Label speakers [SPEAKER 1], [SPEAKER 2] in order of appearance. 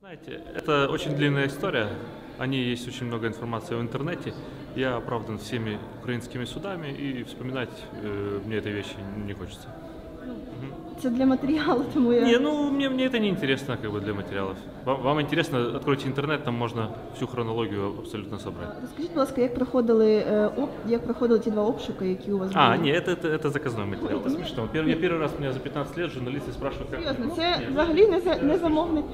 [SPEAKER 1] Знаете, это очень длинная история. О ней есть очень много информации в интернете. Я оправдан всеми украинскими судами, и вспоминать э, мне этой вещи не хочется.
[SPEAKER 2] Це для матеріалу, тому я.
[SPEAKER 1] Не, ну мне, мне это не интересно как бы для материалов. Вам, вам интересно, откройте интернет, там можно всю хронологию абсолютно собрать.
[SPEAKER 2] Розкажіть, будь ласка, як проходили е, оп, як проходили ті два обшуки, які у вас були?
[SPEAKER 1] А, не, это, это, это заказной материал. Это смешно. Пер- я первый раз меня за 15 лет журналисты спрашивают, как...
[SPEAKER 2] Серйозно, це взагалі не за не замовник.